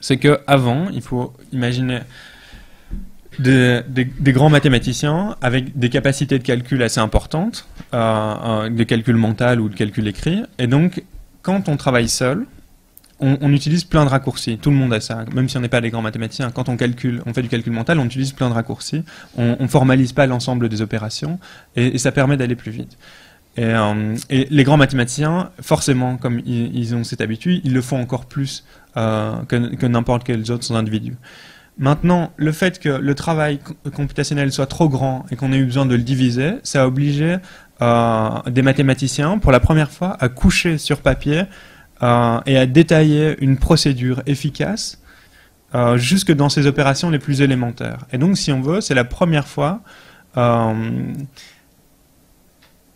c'est que avant, il faut imaginer des, grands mathématiciens avec des capacités de calcul assez importantes, euh, de calcul mental ou de calcul écrit. Et donc, quand on travaille seul, on, utilise plein de raccourcis. Tout le monde a ça. Même si on n'est pas des grands mathématiciens, quand on calcule, on fait du calcul mental, on utilise plein de raccourcis. On, on formalise pas l'ensemble des opérations et, ça permet d'aller plus vite. Et, euh, les grands mathématiciens, forcément, comme ils, ont cette habitude, ils le font encore plus euh, que, n'importe quels autres individus. Maintenant, le fait que le travail co- computationnel soit trop grand et qu'on ait eu besoin de le diviser, ça a obligé euh, des mathématiciens, pour la première fois, à coucher sur papier euh, et à détailler une procédure efficace euh, jusque dans ces opérations les plus élémentaires. Et donc, si on veut, c'est la première fois euh,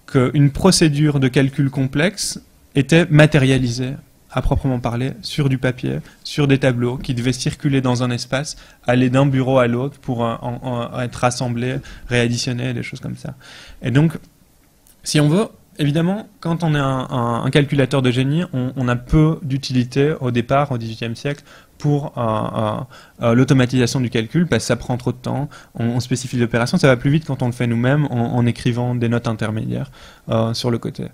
qu'une procédure de calcul complexe était matérialisée à proprement parler, sur du papier, sur des tableaux qui devaient circuler dans un espace, aller d'un bureau à l'autre pour être rassemblés, réadditionnés, des choses comme ça. Et donc, si on veut, évidemment, quand on est un, calculateur de génie, on, a peu d'utilité au départ, au XVIIIe siècle, pour euh, euh, euh, l'automatisation du calcul, parce que ça prend trop de temps, on, on spécifie l'opération, ça va plus vite quand on le fait nous-mêmes en, écrivant des notes intermédiaires sur le côté.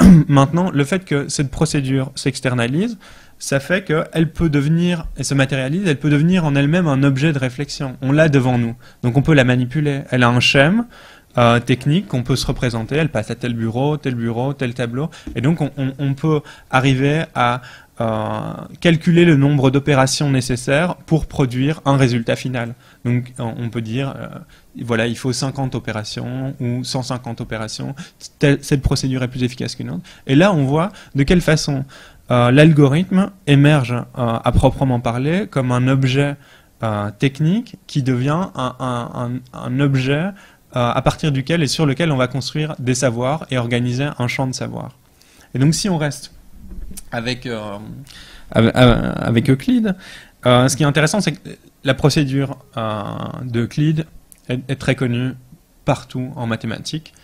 [clears throat] Maintenant, le fait que cette procédure s'externalise, ça fait qu'elle peut devenir, et se matérialise, elle peut devenir en elle-même un objet de réflexion. On l'a devant nous. Donc on peut la manipuler. Elle a un schème euh, technique qu'on peut se représenter. Elle passe à tel bureau, tel bureau, tel tableau. Et donc on, on- on peut arriver à euh, calculer le nombre d'opérations nécessaires pour produire un résultat final. Donc on peut dire, euh, voilà, il faut 50 opérations ou 150 opérations. Cette procédure est plus efficace qu'une autre. Et là, on voit de quelle façon l'algorithme émerge à proprement parler comme un objet technique qui devient un, objet à partir duquel et sur lequel on va construire des savoirs et organiser un champ de savoir. Et donc si on reste avec, avec Euclide, ce qui est intéressant, c'est que la procédure d'Euclide est, très connue partout en mathématiques,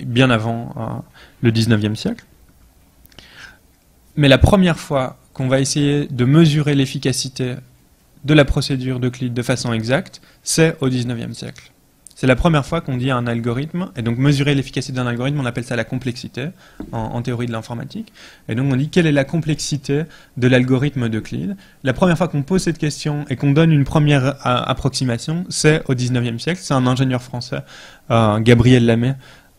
bien avant le 19e siècle. Mais la première fois qu'on va essayer de mesurer l'efficacité de la procédure d'Euclide de façon exacte, c'est au 19e siècle. C'est la première fois qu'on dit un algorithme, et donc mesurer l'efficacité d'un algorithme, on appelle ça la complexité en, théorie de l'informatique. Et donc on dit quelle est la complexité de l'algorithme d'Euclide. La première fois qu'on pose cette question et qu'on donne une première approximation, c'est au 19e siècle. C'est un ingénieur français, euh, Gabriel Lamé,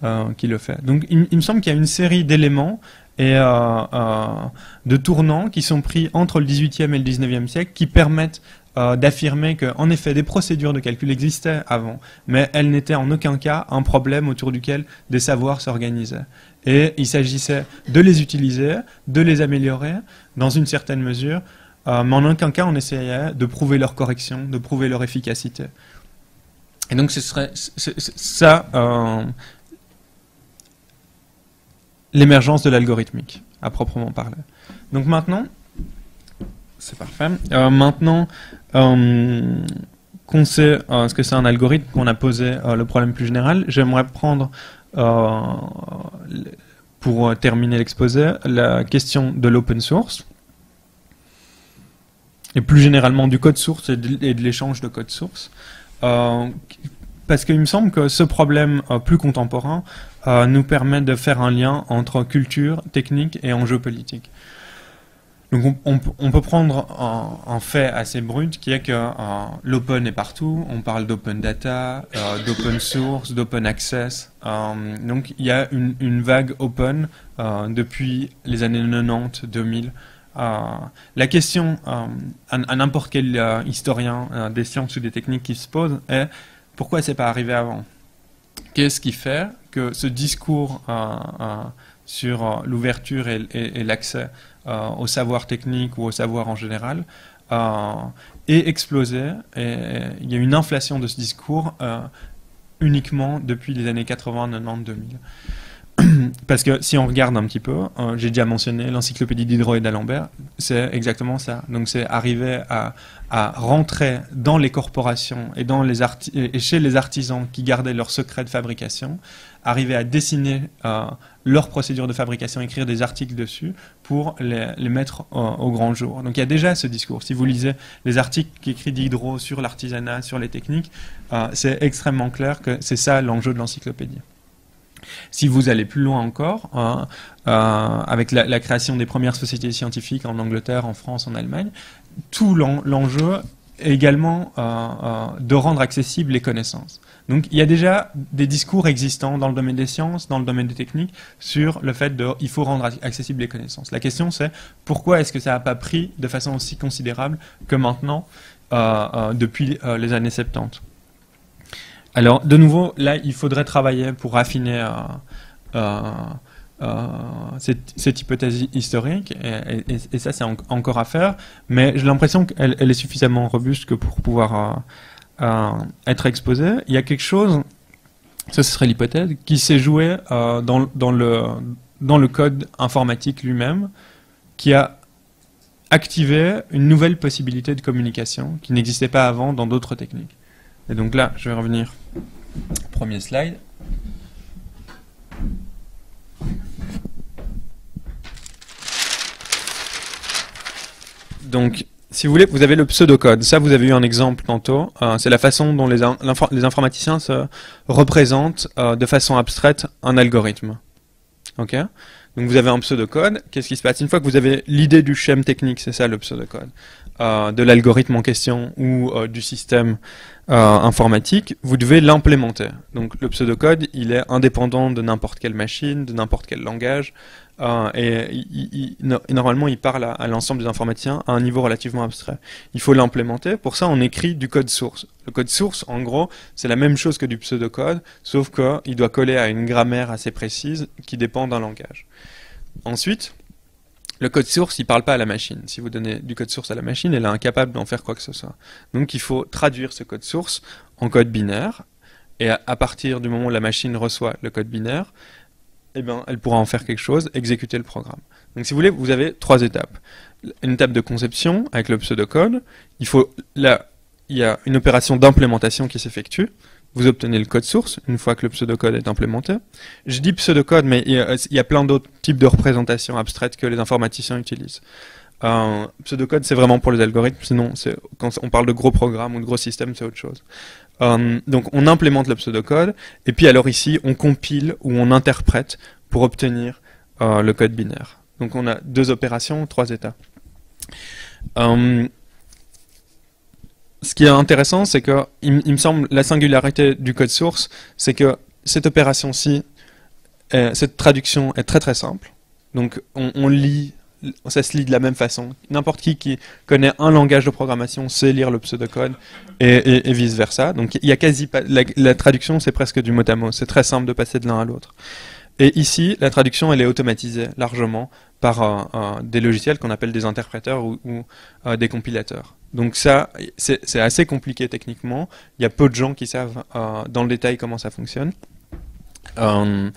euh, qui le fait. Donc il, me semble qu'il y a une série d'éléments et euh, de tournants qui sont pris entre le 18e et le 19e siècle qui permettent euh, d'affirmer que, en effet, des procédures de calcul existaient avant, mais elles n'étaient en aucun cas un problème autour duquel des savoirs s'organisaient. Et il s'agissait de les utiliser, de les améliorer, dans une certaine mesure, euh, mais en aucun cas on essayait de prouver leur correction, de prouver leur efficacité. Et donc ce serait ça euh, l'émergence de l'algorithmique, à proprement parler. Donc maintenant, c'est parfait. maintenant, euh, qu'on sait euh, ce que c'est un algorithme, qu'on a posé euh, le problème plus général, j'aimerais prendre, pour terminer l'exposé, la question de l'open source, et plus généralement du code source et de, l'échange de code source. parce qu'il me semble que ce problème plus contemporain nous permet de faire un lien entre culture, technique et enjeux politiques. Donc on, peut prendre un, fait assez brut qui est que euh, l'open est partout. On parle d'open data, euh, d'open source, d'open access. Euh, donc il y a une, vague open depuis les années 90-2000. la question à, n'importe quel historien des sciences ou des techniques qui se pose est pourquoi c'est pas arrivé avant? Qu'est-ce qui fait que ce discours sur l'ouverture et l'accès euh, au savoir technique ou au savoir en général, euh, est explosé. Il y a une inflation de ce discours euh, uniquement depuis les années 80, 90, 2000. Parce que si on regarde un petit peu, j'ai déjà mentionné l'encyclopédie Diderot et d'Alembert, c'est exactement ça. Donc c'est arriver à, rentrer dans les corporations et, dans les chez les artisans qui gardaient leurs secrets de fabrication, arriver à dessiner leur procédure de fabrication, écrire des articles dessus pour les, mettre au, grand jour. Donc il y a déjà ce discours. Si vous lisez les articles qu'écrit Diderot sur l'artisanat, sur les techniques, euh, c'est extrêmement clair que c'est ça l'enjeu de l'encyclopédie. Si vous allez plus loin encore, euh, euh, avec la, création des premières sociétés scientifiques en Angleterre, en France, en Allemagne, tout l'enjeu est également de rendre accessibles les connaissances. Donc il y a déjà des discours existants dans le domaine des sciences, dans le domaine des techniques, sur le fait de il faut rendre accessibles les connaissances. La question c'est pourquoi est-ce que ça n'a pas pris de façon aussi considérable que maintenant, euh, euh, depuis euh, les années 70 Alors de nouveau, là il faudrait travailler pour raffiner cette, hypothèse historique, et, ça c'est encore à faire, mais j'ai l'impression qu'elle est suffisamment robuste que pour pouvoir être exposé, il y a quelque chose, ça ce serait l'hypothèse, qui s'est joué euh, dans, dans, le, dans le code informatique lui-même, qui a activé une nouvelle possibilité de communication qui n'existait pas avant dans d'autres techniques. Et donc là, je vais revenir. Premier slide. Donc, si vous voulez, vous avez le pseudocode. Ça, vous avez eu un exemple tantôt. Euh, c'est la façon dont les, informaticiens se représentent euh, de façon abstraite un algorithme. Ok? Donc vous avez un pseudocode. Qu'est-ce qui se passe? Une fois que vous avez l'idée du schème technique, c'est ça le pseudocode, euh, de l'algorithme en question ou du système informatique, vous devez l'implémenter. Donc le pseudocode, il est indépendant de n'importe quelle machine, de n'importe quel langage. Et, normalement, il parle à, l'ensemble des informaticiens à un niveau relativement abstrait. Il faut l'implémenter. Pour ça, on écrit du code source. Le code source, en gros, c'est la même chose que du pseudocode, sauf qu'il doit coller à une grammaire assez précise qui dépend d'un langage. Ensuite, le code source, il parle pas à la machine. Si vous donnez du code source à la machine, elle est incapable d'en faire quoi que ce soit. Donc il faut traduire ce code source en code binaire, et à, partir du moment où la machine reçoit le code binaire, eh bien, elle pourra en faire quelque chose, exécuter le programme. Donc si vous voulez, vous avez trois étapes. Une étape de conception avec le pseudocode. Il faut là, il y a une opération d'implémentation qui s'effectue vous obtenez le code source une fois que le pseudocode est implémenté. Je dis pseudocode, mais il y a, plein d'autres types de représentations abstraites que les informaticiens utilisent. Euh, pseudocode, c'est vraiment pour les algorithmes, sinon quand on parle de gros programmes ou de gros systèmes, c'est autre chose. Euh, donc on implémente le pseudocode, et puis alors ici, on compile ou on interprète pour obtenir euh, le code binaire. Donc on a deux opérations, trois états. Euh, ce qui est intéressant, c'est que, il, me semble, la singularité du code source, c'est que cette opération-ci, cette traduction est très très simple. Donc, on, lit, ça se lit de la même façon. N'importe qui qui connaît un langage de programmation sait lire le pseudocode et, et, vice versa. Donc, il y a quasi la, traduction, c'est presque du mot à mot. C'est très simple de passer de l'un à l'autre. Et ici, la traduction, elle est automatisée largement par des logiciels qu'on appelle des interpréteurs ou, euh, des compilateurs. Donc ça, c'est assez compliqué techniquement. Il y a peu de gens qui savent euh, dans le détail comment ça fonctionne. Euh,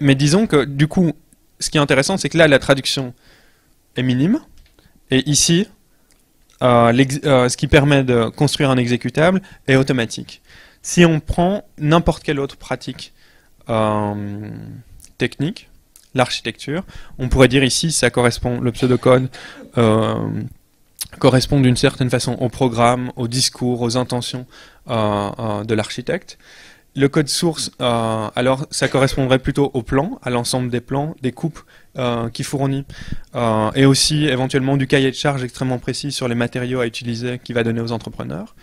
mais disons que du coup, ce qui est intéressant, c'est que là, la traduction est minime. Et ici, ce qui permet de construire un exécutable est automatique. Si on prend n'importe quelle autre pratique technique, l'architecture. On pourrait dire ici, ça correspond, le pseudocode euh, correspond d'une certaine façon au programme, au discours, aux intentions euh, euh, de l'architecte. Le code source, alors ça correspondrait plutôt au plan, à l'ensemble des plans, des coupes qui fournit, et aussi éventuellement du cahier de charge extrêmement précis sur les matériaux à utiliser qui va donner aux entrepreneurs.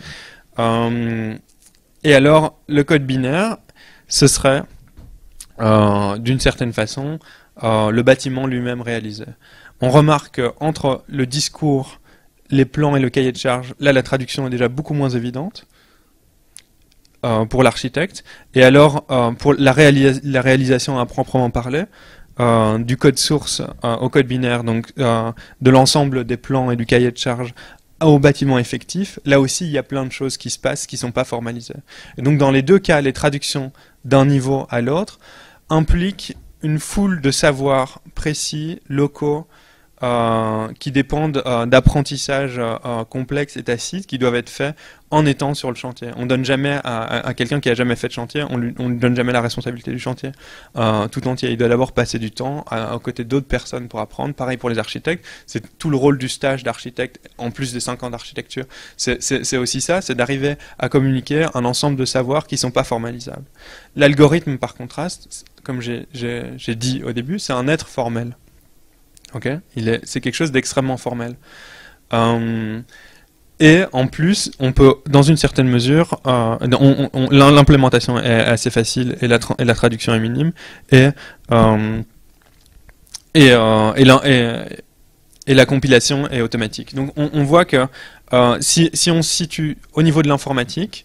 et alors, le code binaire, ce serait euh, d'une certaine façon, euh, le bâtiment lui-même réalisé. On remarque entre le discours, les plans et le cahier de charge, là la traduction est déjà beaucoup moins évidente euh, pour l'architecte. Et alors, pour la, réalisation à proprement parler, du code source au code binaire, donc de l'ensemble des plans et du cahier de charge au bâtiment effectif, là aussi il y a plein de choses qui se passent qui ne sont pas formalisées. Donc dans les deux cas, les traductions d'un niveau à l'autre, implique une foule de savoirs précis, locaux, euh, qui dépendent euh, d'apprentissages euh, complexes et tacites qui doivent être faits en étant sur le chantier. On donne jamais à, quelqu'un qui a jamais fait de chantier, on lui, lui donne jamais la responsabilité du chantier tout entier. Il doit d'abord passer du temps à, aux côtés d'autres personnes pour apprendre. Pareil pour les architectes, c'est tout le rôle du stage d'architecte en plus des 5 ans d'architecture. C'est aussi ça, c'est d'arriver à communiquer un ensemble de savoirs qui sont pas formalisables. L'algorithme, par contraste, comme j'ai dit au début, c'est un être formel. Ok, c'est quelque chose d'extrêmement formel. Euh, et en plus, on peut, dans une certaine mesure, euh, l'implémentation est assez facile et la, traduction est minime. Et, euh, et, la, compilation est automatique. Donc on, voit que si, si on se situe au niveau de l'informatique,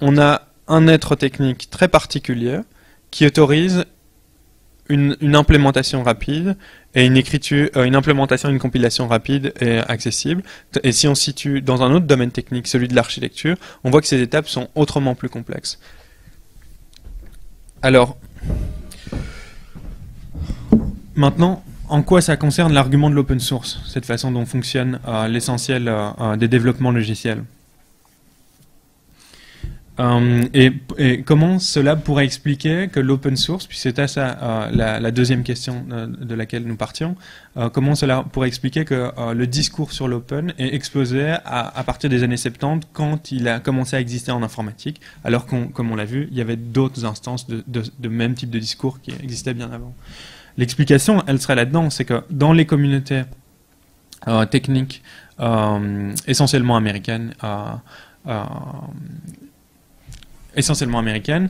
on a un être technique très particulier qui autorise une, implémentation rapide et une écriture, euh, une implémentation, une compilation rapide et accessible. Et si on se situe dans un autre domaine technique, celui de l'architecture, on voit que ces étapes sont autrement plus complexes. Alors, maintenant, en quoi ça concerne l'argument de l'open source, cette façon dont fonctionne euh, l'essentiel euh, des développements logiciels? Euh, et, comment cela pourrait expliquer que l'open source, puis c'était ça euh, la, deuxième question euh, de, laquelle nous partions, comment cela pourrait expliquer que le discours sur l'open est explosé à, partir des années 70 quand il a commencé à exister en informatique, alors qu'on, comme on l'a vu, il y avait d'autres instances de, de, même type de discours qui existaient bien avant. L'explication, elle serait là-dedans, c'est que dans les communautés techniques essentiellement américaines, essentiellement américaine,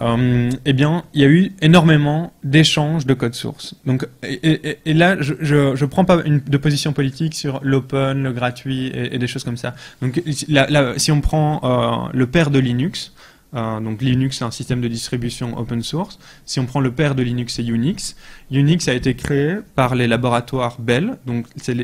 euh, eh bien, il y a eu énormément d'échanges de code source. Donc, et, là, je, je, prends pas une, de position politique sur l'open, le gratuit et, des choses comme ça. Donc, si on prend euh, le père de Linux, Euh, donc Linux, c'est un système de distribution open source. Si on prend le père de Linux, c'est Unix. Unix a été créé par les laboratoires Bell, donc c'est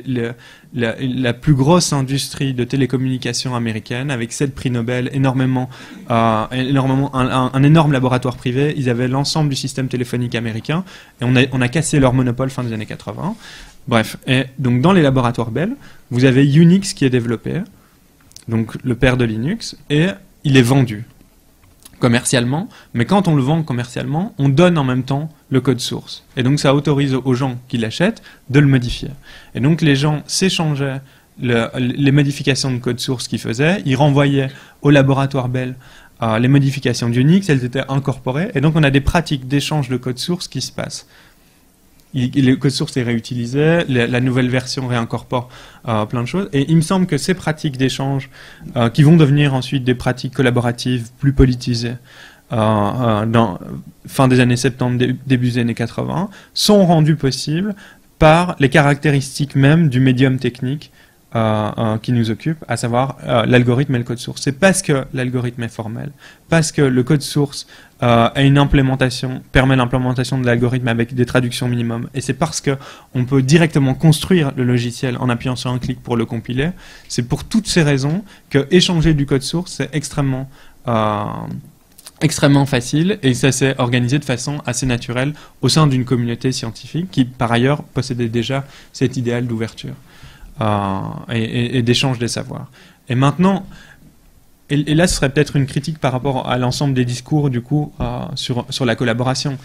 la, plus grosse industrie de télécommunications américaine, avec sept prix Nobel, énormément, euh, énormément un, énorme laboratoire privé. Ils avaient l'ensemble du système téléphonique américain, et on a, cassé leur monopole fin des années 80. Bref, donc dans les laboratoires Bell, vous avez Unix qui est développé, donc le père de Linux, et il est vendu commercialement, mais quand on le vend commercialement, on donne en même temps le code source. Et donc ça autorise aux gens qui l'achètent de le modifier. Et donc les gens s'échangeaient les modifications de code source qu'ils faisaient, ils renvoyaient au laboratoire Bell euh, les modifications d'Unix, elles étaient incorporées, et donc on a des pratiques d'échange de code source qui se passent le code source est réutilisé, la, nouvelle version réincorpore euh, plein de choses. Et il me semble que ces pratiques d'échange, euh, qui vont devenir ensuite des pratiques collaboratives plus politisées, euh, fin des années 70, début des années 80, sont rendues possibles par les caractéristiques même du médium technique qui nous occupe, à savoir l'algorithme et le code source. C'est parce que l'algorithme est formel, parce que le code source euh, une implémentation, permet l'implémentation de l'algorithme avec des traductions minimum. Et c'est parce que on peut directement construire le logiciel en appuyant sur un clic pour le compiler. C'est pour toutes ces raisons que échanger du code source, c'est extrêmement euh, extrêmement facile et ça s'est organisé de façon assez naturelle au sein d'une communauté scientifique qui par ailleurs possédait déjà cet idéal d'ouverture euh, et, et d'échange des savoirs. Et maintenant, et, là, ce serait peut-être une critique par rapport à l'ensemble des discours, du coup, euh, sur, sur la collaboration.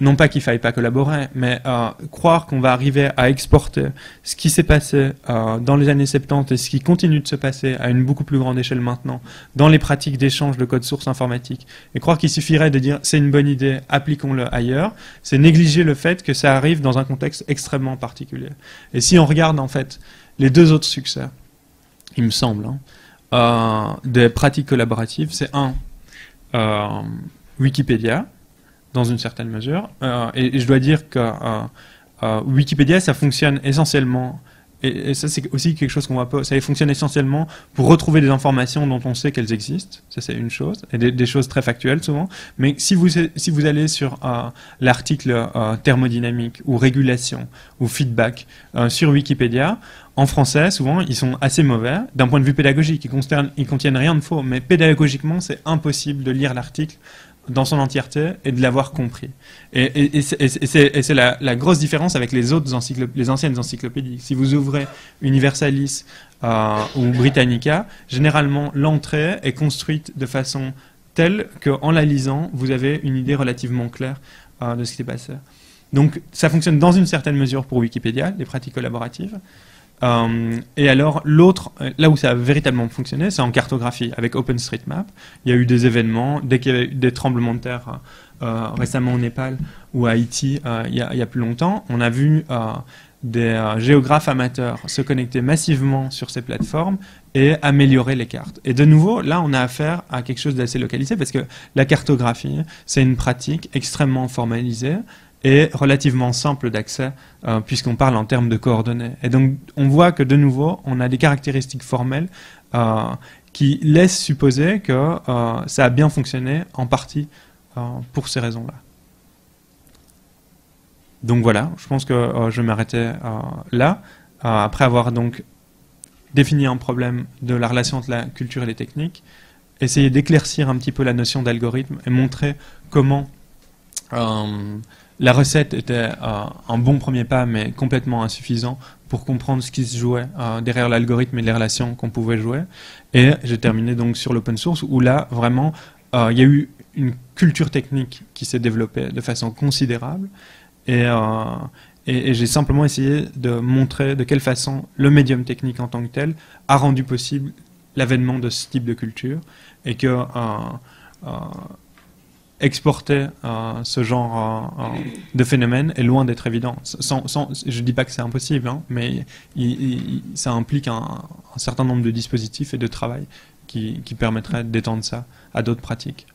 Non pas qu'il faille pas collaborer, mais euh, croire qu'on va arriver à exporter ce qui s'est passé dans les années 70 et ce qui continue de se passer à une beaucoup plus grande échelle maintenant, dans les pratiques d'échange de code source informatique, et croire qu'il suffirait de dire c'est une bonne idée, appliquons-le ailleurs, c'est négliger le fait que ça arrive dans un contexte extrêmement particulier. Et si on regarde en fait les deux autres succès, il me semble, hein, euh, des pratiques collaboratives, c'est un, euh, Wikipédia, dans une certaine mesure. Euh, et, je dois dire que Wikipédia, ça fonctionne essentiellement et, ça, c'est aussi quelque chose qu'on voit pas. Ça fonctionne essentiellement pour retrouver des informations dont on sait qu'elles existent. Ça, c'est une chose. Et des, choses très factuelles, souvent. Mais si vous, si vous allez sur l'article thermodynamique ou régulation ou feedback sur Wikipédia, en français, souvent, ils sont assez mauvais d'un point de vue pédagogique. Ils, ils contiennent rien de faux, mais pédagogiquement, c'est impossible de lire l'article dans son entièreté et de l'avoir compris. Et, c'est la, grosse différence avec les autres anciennes encyclopédies. Si vous ouvrez Universalis euh, ou Britannica, généralement l'entrée est construite de façon telle qu'en la lisant, vous avez une idée relativement claire euh, de ce qui s'est passé. Donc ça fonctionne dans une certaine mesure pour Wikipédia, les pratiques collaboratives. Euh, et alors, l'autre, là où ça a véritablement fonctionné, c'est en cartographie, avec OpenStreetMap. Il y a eu des événements, dès qu'il y a eu des tremblements de terre euh, récemment au Népal ou à Haïti, euh, il, y il, y a, plus longtemps, on a vu des géographes amateurs se connecter massivement sur ces plateformes et améliorer les cartes. Et de nouveau, là, on a affaire à quelque chose d'assez localisé parce que la cartographie, c'est une pratique extrêmement formalisée est relativement simple d'accès euh, puisqu'on parle en termes de coordonnées. Et donc on voit que de nouveau, on a des caractéristiques formelles euh, qui laissent supposer que euh, ça a bien fonctionné en partie pour ces raisons-là. Donc voilà, je pense que je vais m'arrêter là, après avoir donc défini un problème de la relation entre la culture et les techniques, essayer d'éclaircir un petit peu la notion d'algorithme et montrer comment la recette était euh, un bon premier pas, mais complètement insuffisant pour comprendre ce qui se jouait euh, derrière l'algorithme et les relations qu'on pouvait jouer. Et j'ai terminé donc sur l'open source, où là, vraiment, euh, il y a eu une culture technique qui s'est développée de façon considérable. Et, et, j'ai simplement essayé de montrer de quelle façon le médium technique en tant que tel a rendu possible l'avènement de ce type de culture. Et que exporter euh, ce genre euh, euh, de phénomène est loin d'être évident. Sans, je ne dis pas que c'est impossible, hein, mais ça implique un, certain nombre de dispositifs et de travail qui, qui permettraient d'étendre ça à d'autres pratiques.